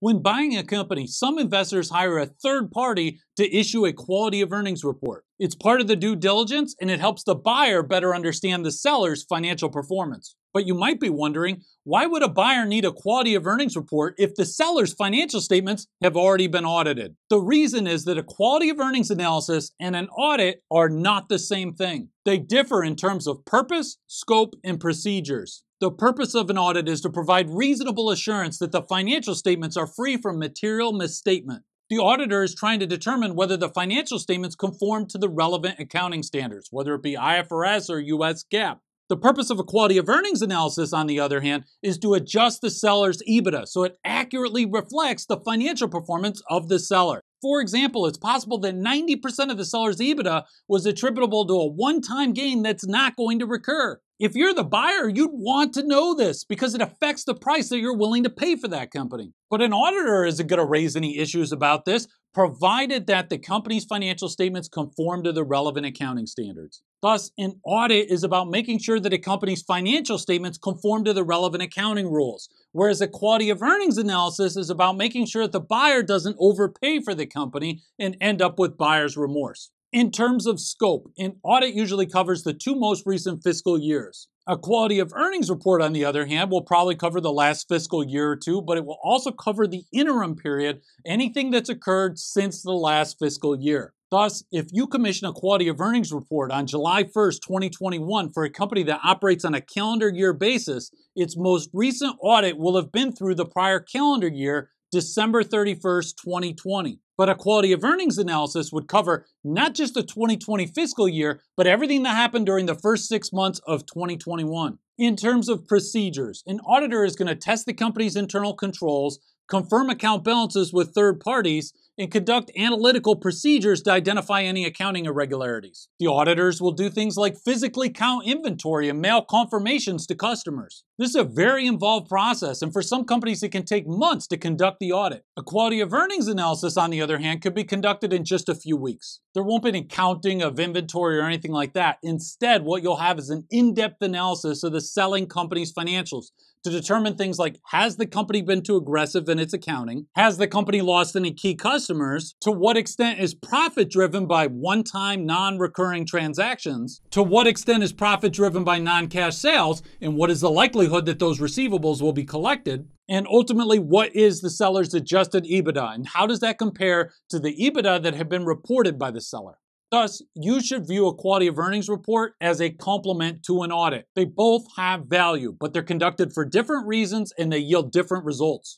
When buying a company, some investors hire a third party to issue a quality of earnings report. It's part of the due diligence and it helps the buyer better understand the seller's financial performance. But you might be wondering why would a buyer need a quality of earnings report if the seller's financial statements have already been audited? The reason is that a quality of earnings analysis and an audit are not the same thing. They differ in terms of purpose, scope, and procedures. The purpose of an audit is to provide reasonable assurance that the financial statements are free from material misstatement. The auditor is trying to determine whether the financial statements conform to the relevant accounting standards, whether it be IFRS or US GAAP. The purpose of a quality of earnings analysis, on the other hand, is to adjust the seller's EBITDA so it accurately reflects the financial performance of the seller. For example, it's possible that 90% of the seller's EBITDA was attributable to a one time gain that's not going to recur. If you're the buyer, you'd want to know this because it affects the price that you're willing to pay for that company. But an auditor isn't going to raise any issues about this, provided that the company's financial statements conform to the relevant accounting standards. Thus, an audit is about making sure that a company's financial statements conform to the relevant accounting rules, whereas a quality of earnings analysis is about making sure that the buyer doesn't overpay for the company and end up with buyer's remorse. In terms of scope, an audit usually covers the two most recent fiscal years. A quality of earnings report, on the other hand, will probably cover the last fiscal year or two, but it will also cover the interim period, anything that's occurred since the last fiscal year. Thus, if you commission a quality of earnings report on July 1st, 2021 for a company that operates on a calendar year basis, its most recent audit will have been through the prior calendar year, December 31st, 2020. But a quality of earnings analysis would cover not just the 2020 fiscal year, but everything that happened during the first six months of 2021. In terms of procedures, an auditor is going to test the company's internal controls, confirm account balances with third parties, and conduct analytical procedures to identify any accounting irregularities. The auditors will do things like physically count inventory and mail confirmations to customers. This is a very involved process, and for some companies, it can take months to conduct the audit. A quality of earnings analysis, on the other hand, could be conducted in just a few weeks. There won't be any counting of inventory or anything like that. Instead, what you'll have is an in depth analysis of the selling company's financials to determine things like has the company been too aggressive in its accounting? Has the company lost any key customers? To what extent is profit driven by one time non recurring transactions? To what extent is profit driven by non cash sales? And what is the likelihood that those receivables will be collected? And ultimately, what is the seller's adjusted EBITDA? And how does that compare to the EBITDA that had been reported by the seller? Thus, you should view a quality of earnings report as a complement to an audit. They both have value, but they're conducted for different reasons and they yield different results.